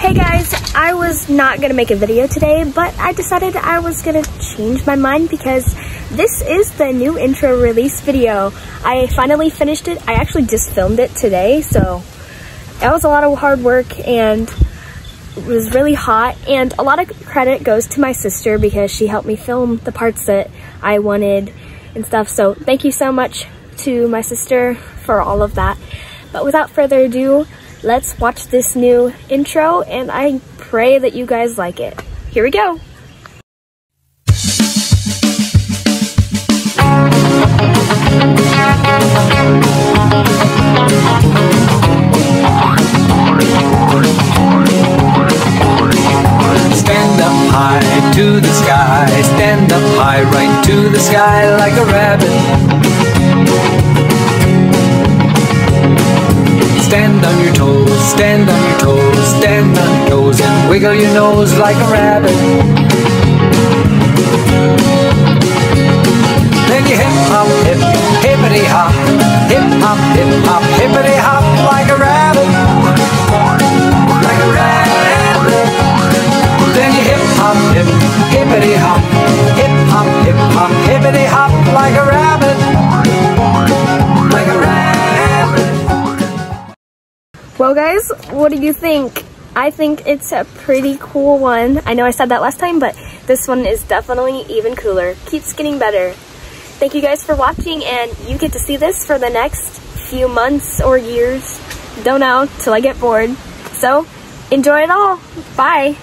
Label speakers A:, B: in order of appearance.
A: Hey guys, I was not gonna make a video today, but I decided I was gonna change my mind because this is the new intro release video. I finally finished it. I actually just filmed it today, so that was a lot of hard work and it was really hot and a lot of credit goes to my sister because she helped me film the parts that I wanted and stuff. So thank you so much to my sister for all of that. But without further ado, let's watch this new intro and I pray that you guys like it. Here we go.
B: Stand up high to the sky, stand up high right to the sky like a rabbit. Stand on your toes, stand on your toes, stand on your toes and wiggle your nose like a rabbit. Then you hip hop, hip, hippity hop, hip hop, hip hop, hippity hop like a rabbit. Like a rabbit. Then you hip hop, hip, hippity hop, hip hop, hip hop, hippity hop like a rabbit.
A: Well guys, what do you think? I think it's a pretty cool one. I know I said that last time, but this one is definitely even cooler. Keeps getting better. Thank you guys for watching and you get to see this for the next few months or years. Don't know till I get bored. So enjoy it all. Bye.